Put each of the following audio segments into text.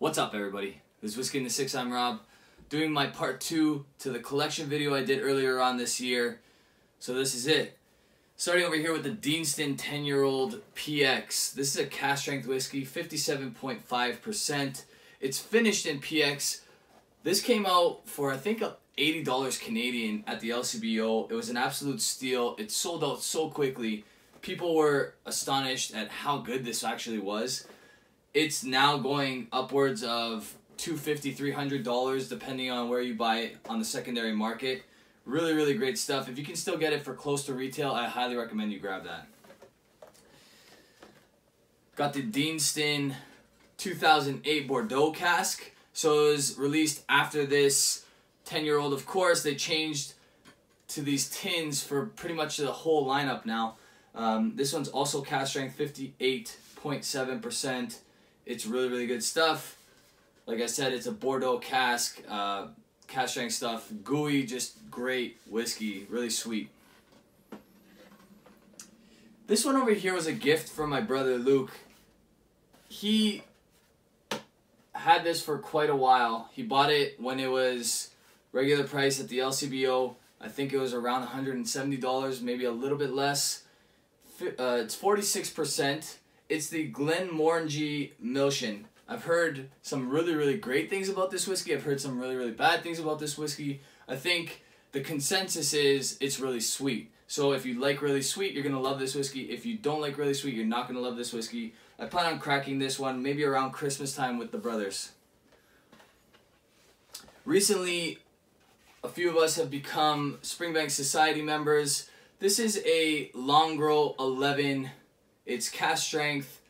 What's up, everybody? This is Whiskey in the Six. I'm Rob, doing my part two to the collection video I did earlier on this year. So this is it. Starting over here with the Deanston 10 year old PX. This is a cask strength whiskey, 57.5%. It's finished in PX. This came out for, I think, $80 Canadian at the LCBO. It was an absolute steal. It sold out so quickly. People were astonished at how good this actually was. It's now going upwards of $250, $300 depending on where you buy it on the secondary market. Really, really great stuff. If you can still get it for close to retail, I highly recommend you grab that. Got the Deanston 2008 Bordeaux cask. So it was released after this 10 year old. Of course, they changed to these tins for pretty much the whole lineup now. Um, this one's also cask strength, 58.7%. It's really, really good stuff. Like I said, it's a Bordeaux cask, uh, cask strength stuff. Gooey, just great whiskey, really sweet. This one over here was a gift from my brother Luke. He had this for quite a while. He bought it when it was regular price at the LCBO. I think it was around $170, maybe a little bit less. Uh, it's 46%. It's the Glenmorangie Milsean. I've heard some really, really great things about this whiskey. I've heard some really, really bad things about this whiskey. I think the consensus is it's really sweet. So if you like really sweet, you're gonna love this whiskey. If you don't like really sweet, you're not gonna love this whiskey. I plan on cracking this one maybe around Christmas time with the brothers. Recently, a few of us have become Springbank Society members. This is a Longrow 11. It's cask strength,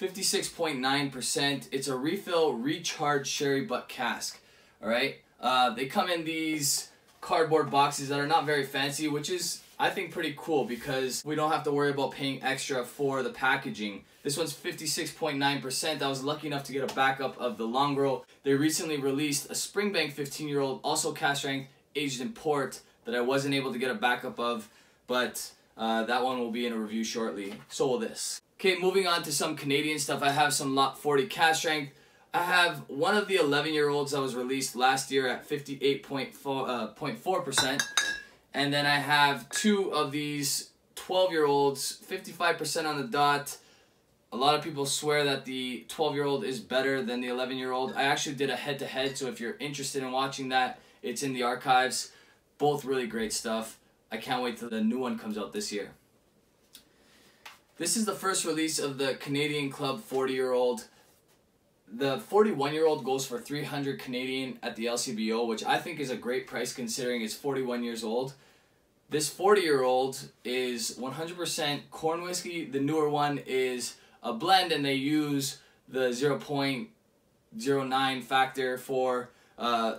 56.9%. It's a refill recharge sherry butt cask. All right. Uh, they come in these cardboard boxes that are not very fancy, which is I think pretty cool because we don't have to worry about paying extra for the packaging. This one's 56.9%. I was lucky enough to get a backup of the Longrow. They recently released a Springbank 15 year old, also cask strength, aged in port, that I wasn't able to get a backup of, but uh, that one will be in a review shortly. So will this. Okay, moving on to some Canadian stuff. I have some Lot 40 cask strength. I have one of the 11 year olds that was released last year at 58.4%. Uh, and then I have two of these 12 year olds, 55% on the dot. A lot of people swear that the 12 year old is better than the 11 year old. I actually did a head to head, so if you're interested in watching that, it's in the archives. Both really great stuff. I can't wait till the new one comes out this year. This is the first release of the Canadian Club 40 year old. The 41 year old goes for 300 Canadian at the LCBO, which I think is a great price considering it's 41 years old. This 40 year old is 100% corn whiskey. The newer one is a blend, and they use the 0.09 factor for uh,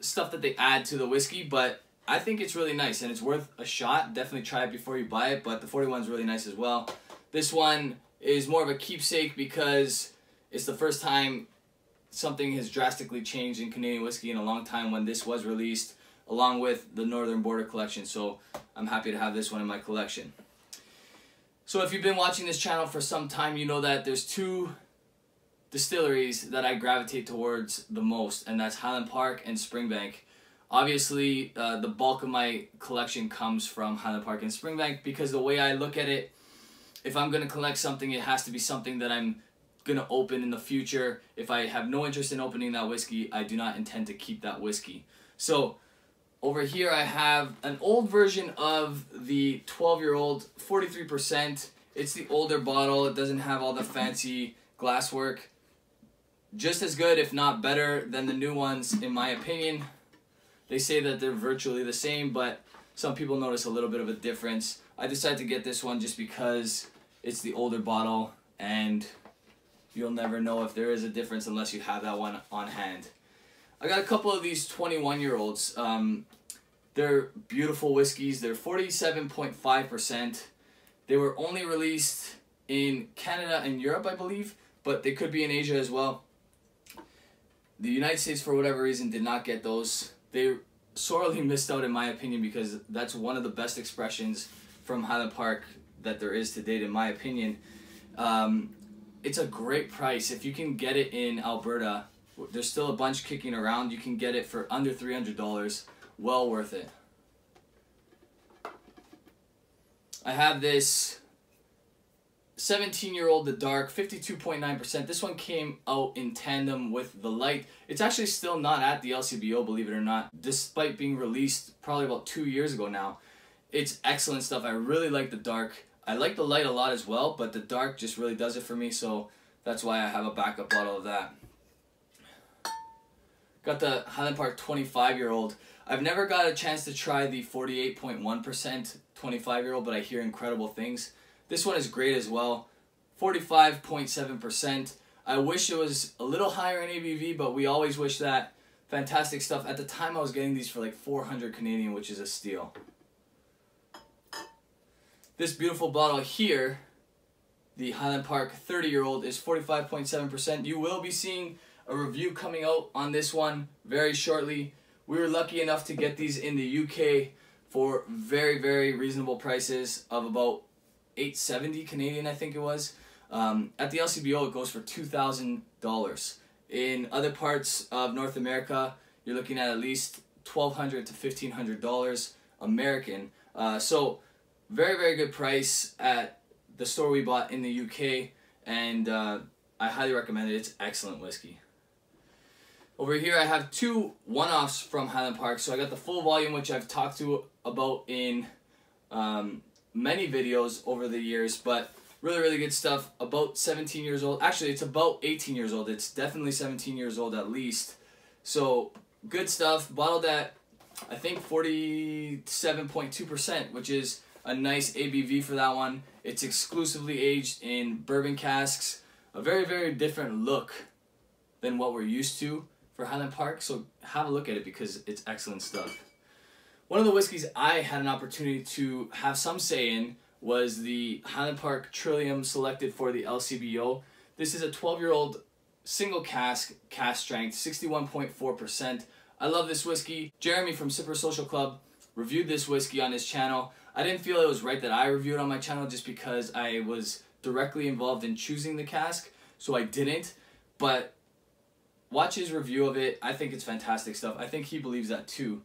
stuff that they add to the whiskey. But I think it's really nice and it's worth a shot. Definitely try it before you buy it, but the 41 is really nice as well. This one is more of a keepsake because it's the first time something has drastically changed in Canadian whiskey in a long time when this was released along with the Northern Border collection. So I'm happy to have this one in my collection. So if you've been watching this channel for some time, you know that there's two distilleries that I gravitate towards the most, and that's Highland Park and Springbank. Obviously, uh, the bulk of my collection comes from Highland Park and Springbank because the way I look at it, if I'm going to collect something, it has to be something that I'm going to open in the future. If I have no interest in opening that whiskey, I do not intend to keep that whiskey. So over here I have an old version of the 12 year old 43%. It's the older bottle. It doesn't have all the fancy glasswork. Just as good, if not better, than the new ones, in my opinion. They say that they're virtually the same, but some people notice a little bit of a difference. I decided to get this one just because it's the older bottle and you'll never know if there is a difference unless you have that one on hand. I got a couple of these 21 year olds. Um, they're beautiful whiskeys. They're 47.5%. They were only released in Canada and Europe, I believe, but they could be in Asia as well. The United States, for whatever reason, did not get those. They sorely missed out, in my opinion, because that's one of the best expressions from Highland Park that there is to date, in my opinion. Um, it's a great price if you can get it in Alberta. There's still a bunch kicking around. You can get it for under three hundred dollars. Well worth it. I have this 17 year old The Dark, 52.9%. This one came out in tandem with The Light. It's actually still not at the LCBO, believe it or not, despite being released probably about two years ago now. It's excellent stuff. I really like The Dark. I like The Light a lot as well, but The Dark just really does it for me, so that's why I have a backup bottle of that. Got the Highland Park 25 year old. I've never got a chance to try the 48.1% 25 year old, but I hear incredible things. This one is great as well. 45.7%. I wish it was a little higher in ABV, but we always wish that. Fantastic stuff. At the time, I was getting these for like 400 Canadian, which is a steal. This beautiful bottle here, the Highland Park 30 year old, is 45.7%. You will be seeing a review coming out on this one very shortly. We were lucky enough to get these in the UK for very, very reasonable prices of about 870 Canadian, I think it was. Um, at the LCBO, it goes for $2,000. In other parts of North America, you're looking at at least 1,200 to $1,500 American. Uh, so, very, very good price at the store we bought in the UK, and uh, I highly recommend it. It's excellent whiskey. Over here, I have two one-offs from Highland Park. So I got the full volume, which I've talked to about in um, many videos over the years, but really, really good stuff. About 17 years old. Actually, it's about 18 years old. It's definitely 17 years old at least. So good stuff. Bottled at, I think, 47.2%, which is a nice ABV for that one. It's exclusively aged in bourbon casks. A very, very different look than what we're used to for Highland Park. So have a look at it because it's excellent stuff. One of the whiskeys I had an opportunity to have some say in was the Highland Park Trillium selected for the LCBO. This is a 12 year old single cask, cask strength, 61.4%. I love this whiskey. Jeremy from Sipper Social Club reviewed this whiskey on his channel. I didn't feel it was right that I reviewed it on my channel just because I was directly involved in choosing the cask, so I didn't. But watch his review of it. I think it's fantastic stuff. I think he believes that too.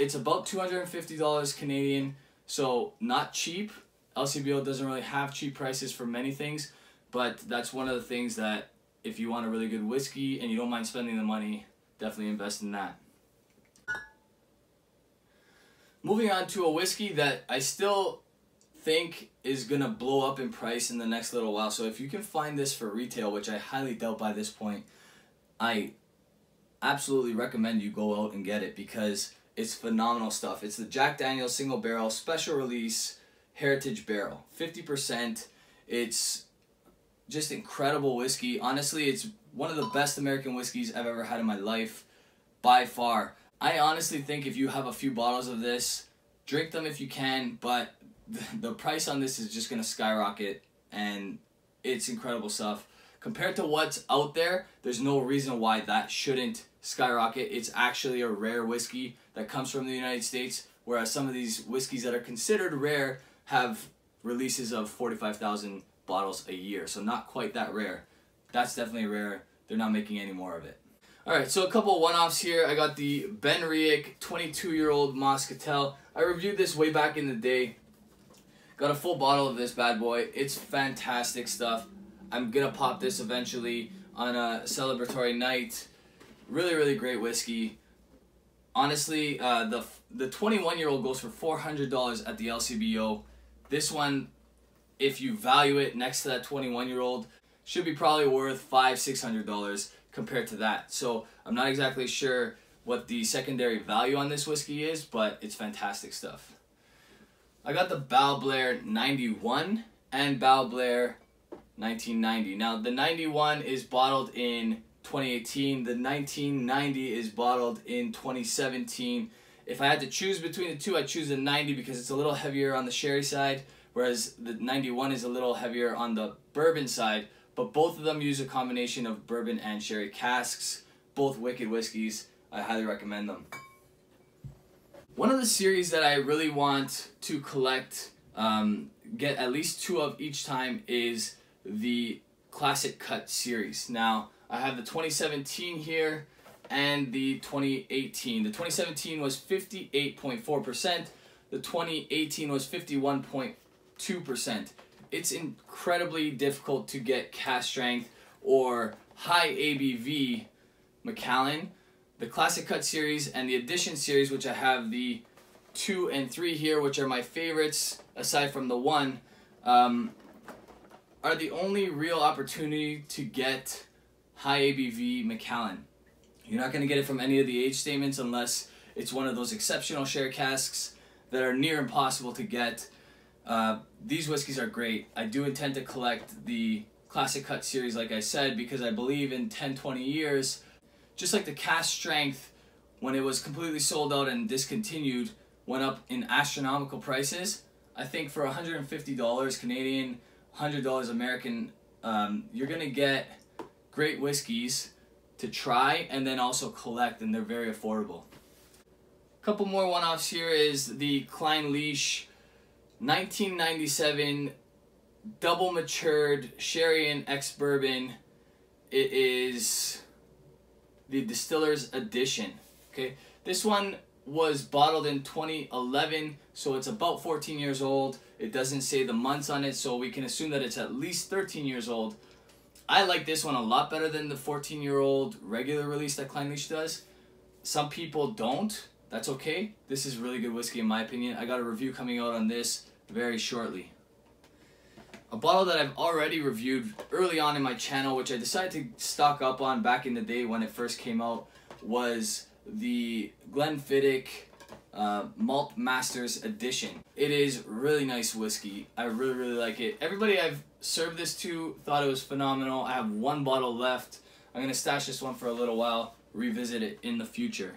It's about $250 Canadian, so not cheap. LCBO doesn't really have cheap prices for many things, but that's one of the things that if you want a really good whiskey and you don't mind spending the money, definitely invest in that. Moving on to a whiskey that I still think is gonna blow up in price in the next little while. So if you can find this for retail, which I highly doubt by this point, I absolutely recommend you go out and get it because it's phenomenal stuff. It's the Jack Daniels single barrel special release heritage barrel. 50%. It's just incredible whiskey. Honestly, it's one of the best American whiskeys I've ever had in my life by far. I honestly think if you have a few bottles of this, drink them if you can, but the price on this is just going to skyrocket and it's incredible stuff. Compared to what's out there, there's no reason why that shouldn't skyrocket. It's actually a rare whiskey that comes from the United States, whereas some of these whiskeys that are considered rare have releases of 45,000 bottles a year. So not quite that rare. That's definitely rare. They're not making any more of it. Alright, so a couple one-offs here. I got the BenRiach 22-year-old Moscatel. I reviewed this way back in the day. Got a full bottle of this bad boy. It's fantastic stuff. I'm gonna pop this eventually on a celebratory night. Really, really great whiskey. Honestly, uh, the the 21 year old goes for $400 at the LCBO. This one, if you value it next to that 21 year old, should be probably worth five, six hundred dollars compared to that. So I'm not exactly sure what the secondary value on this whiskey is, but it's fantastic stuff. I got the Balblair 91 and Balblair 1990. Now the 91 is bottled in 2018. The 1990 is bottled in 2017. If I had to choose between the two, I'd choose the 90 because it's a little heavier on the sherry side, whereas the 91 is a little heavier on the bourbon side. But both of them use a combination of bourbon and sherry casks. Both wicked whiskeys. I highly recommend them. One of the series that I really want to collect, um, get at least two of each time, is the Classic Cut series. Now, I have the 2017 here and the 2018. The 2017 was 58.4%. The 2018 was 51.2%. It's incredibly difficult to get cask strength or high ABV Macallan. The Classic Cut series and the Edition series, which I have the two and three here, which are my favorites aside from the one, um, are the only real opportunity to get high ABV Macallan. You're not going to get it from any of the age statements unless it's one of those exceptional share casks that are near impossible to get. Uh, these whiskeys are great. I do intend to collect the Classic Cut series, like I said, because I believe in 10, 20 years, just like the cask strength, when it was completely sold out and discontinued, went up in astronomical prices. I think for $150 Canadian, $100 American, um, you're going to get great whiskeys to try and then also collect, and they're very affordable. A couple more one-offs here is the Clynelish 1997 double matured sherry and ex bourbon. It is the distiller's edition. Okay, this one was bottled in 2011, so it's about 14 years old. It doesn't say the months on it, so we can assume that it's at least 13 years old. I like this one a lot better than the 14 year old regular release that Clynelish does. Some people don't. That's okay. This is really good whiskey in my opinion. I got a review coming out on this very shortly. A bottle that I've already reviewed early on in my channel, which I decided to stock up on back in the day when it first came out, was the Glenfiddich uh, Malt Masters Edition. It is really nice whiskey. I really, really like it. Everybody I've served this to thought it was phenomenal. I have one bottle left. I'm going to stash this one for a little while, revisit it in the future.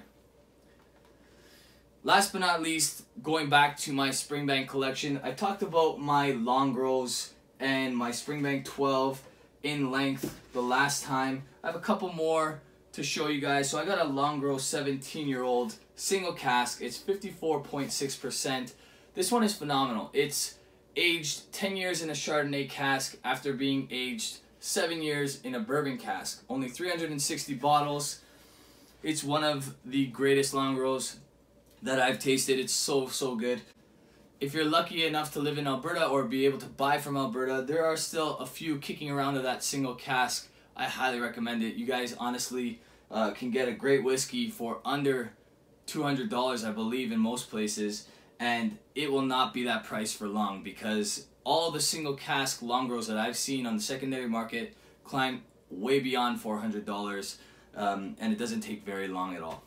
Last but not least, going back to my Springbank collection, I talked about my Longrows and my Springbank 12 in length the last time. I have a couple more to show you guys. So I got a Longrow 17 year old single cask. It's 54.6%. This one is phenomenal. It's aged 10 years in a Chardonnay cask after being aged 7 years in a bourbon cask. Only 360 bottles. It's one of the greatest Longrows that I've tasted. It's so, so good. If you're lucky enough to live in Alberta or be able to buy from Alberta, there are still a few kicking around of that single cask. I highly recommend it. You guys honestly uh, can get a great whiskey for under $200, I believe, in most places and it will not be that price for long because all the single cask Longrows that I've seen on the secondary market climb way beyond $400 um, and it doesn't take very long at all.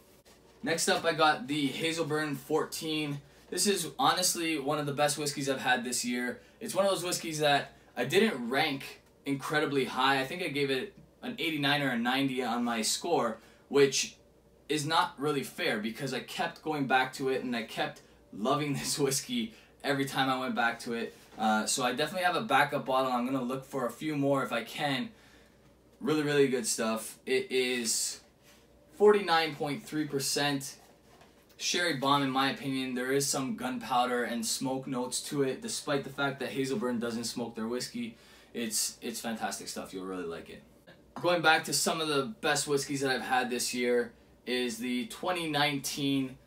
Next up I got the Hazelburn 14. This is honestly one of the best whiskeys I've had this year. It's one of those whiskeys that I didn't rank incredibly high. I think I gave it an 89 or a 90 on my score, which is not really fair because I kept going back to it and I kept loving this whiskey every time I went back to it. Uh, so I definitely have a backup bottle. I'm gonna look for a few more if I can. Really, really good stuff. It is 49.3% sherry bomb in my opinion. There is some gunpowder and smoke notes to it, despite the fact that Hazelburn doesn't smoke their whiskey. It's it's fantastic stuff. You'll really like it. Going back to some of the best whiskeys that I've had this year is the 2019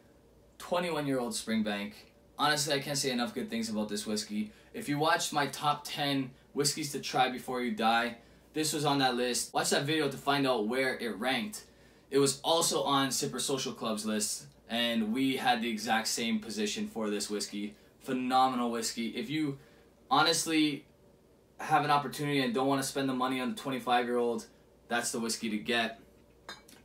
21 year old Springbank. Honestly, I can't say enough good things about this whiskey. If you watched my top 10 whiskeys to try before you die, this was on that list. Watch that video to find out where it ranked. It was also on Sipper Social Club's list, and we had the exact same position for this whiskey. Phenomenal whiskey. If you honestly have an opportunity and don't want to spend the money on the 25 year old, that's the whiskey to get.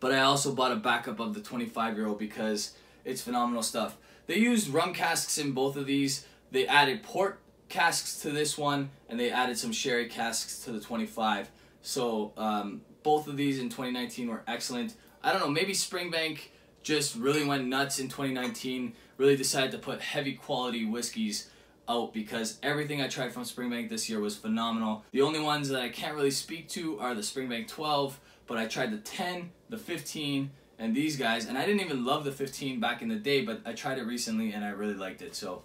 But I also bought a backup of the 25 year old because it's phenomenal stuff. They used rum casks in both of these. They added port casks to this one, and they added some sherry casks to the 25. So um, both of these in 2019 were excellent. I don't know, maybe Springbank just really went nuts in 2019, really decided to put heavy quality whiskeys out because everything I tried from Springbank this year was phenomenal. The only ones that I can't really speak to are the Springbank 12, but I tried the 10, the 15, and these guys, and I didn't even love the 15 back in the day, but I tried it recently and I really liked it. So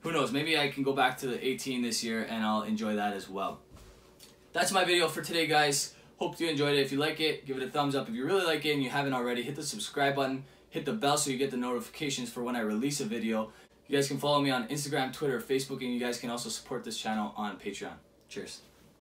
who knows, maybe I can go back to the 18 this year and I'll enjoy that as well. That's my video for today, guys. Hope you enjoyed it. If you like it, give it a thumbs up. If you really like it and you haven't already, hit the subscribe button hit the bell so you get the notifications for when I release a video. You guys can follow me on Instagram, Twitter, Facebook, and you guys can also support this channel on Patreon. Cheers.